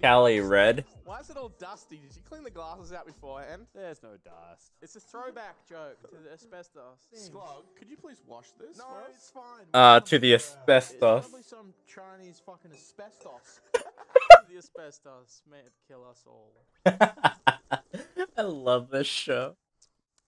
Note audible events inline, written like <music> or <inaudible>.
Cali Red. Why is it all dusty? Did you clean the glasses out beforehand? There's no dust. It's a throwback joke to the asbestos. Sklug, could you please wash this? No, it's fine. Uh, to the It's asbestos. probably some Chinese fucking asbestos. <laughs> <laughs> the asbestos may kill us all. <laughs> I love this show.